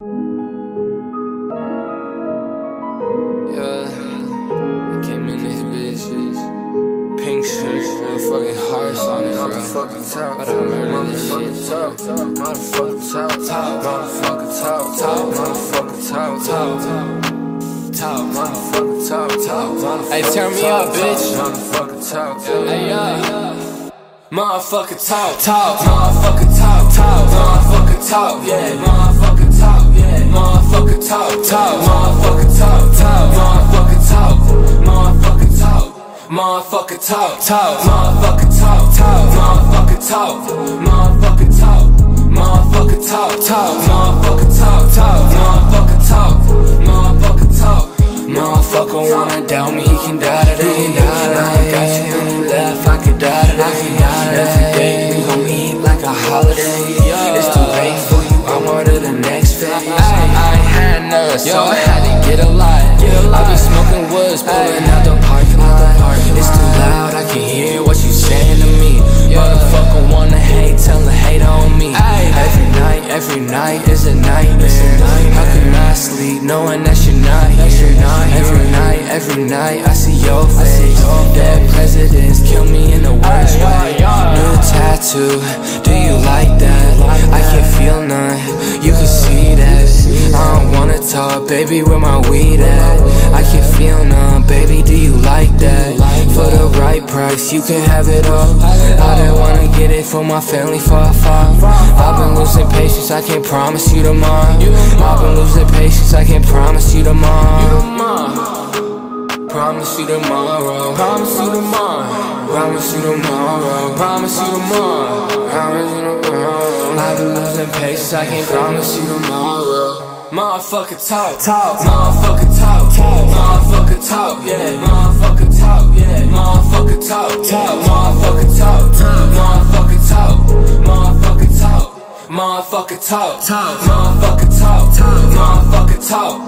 Yeah, I came in these bitches. Pink shirts with fucking hearts on it, bro. Motherfucking top, But I murdered this motherfucking shit. top, motherfucking top, top, motherfucking top, top, motherfucking top, top, Top. motherfucking top, top, motherfucking Hey, turn me top, up, bitch. Motherfucking top, Hey, yeah. Motherfucker talk, talk, motherfucker talk, talk, motherfucker talk, yeah, talk, talk, motherfucker talk, talk, motherfucker talk, motherfucker talk, motherfucker talk, talk, motherfucker talk, talk, motherfucker talk, motherfucker talk, motherfucker talk, talk, motherfucker talk, talk, motherfucker talk, motherfucker talk. Motherfucker wanna doubt me, he can die today. I got you when you left, I could die today. Every day we gon' eat like a holiday. None, so I had to get a lot. I be smoking woods, pulling out the parking lot. It's too loud, I can hear what you saying to me. Motherfucker wanna hate, tell the hate on me. Every night, every night is a nightmare. How can I sleep knowing that you're not here? Every night, every night I see your face. Dead presidents kill me in the worst way. New tattoo, do you like that? Baby, where my weed at? I can feel none, baby, do you like that? For the right price, you can have it all. I don't wanna get it for my family far, far. I've been losing patience, I can't promise you tomorrow. I've been losing patience, I can't promise you tomorrow. Promise you tomorrow. Promise you tomorrow. Promise you tomorrow. Promise you tomorrow. Promise you tomorrow. I've been losing patience, I can't promise you tomorrow. Motherfucker talk, talk, motherfucker talk, talk, motherfucker talk, yeah, motherfucker talk, yeah, motherfucker talk, talk, motherfucker talk, talk, motherfucker talk, motherfucker talk, motherfucker talk, talk, motherfucker talk, talk, motherfucker talk.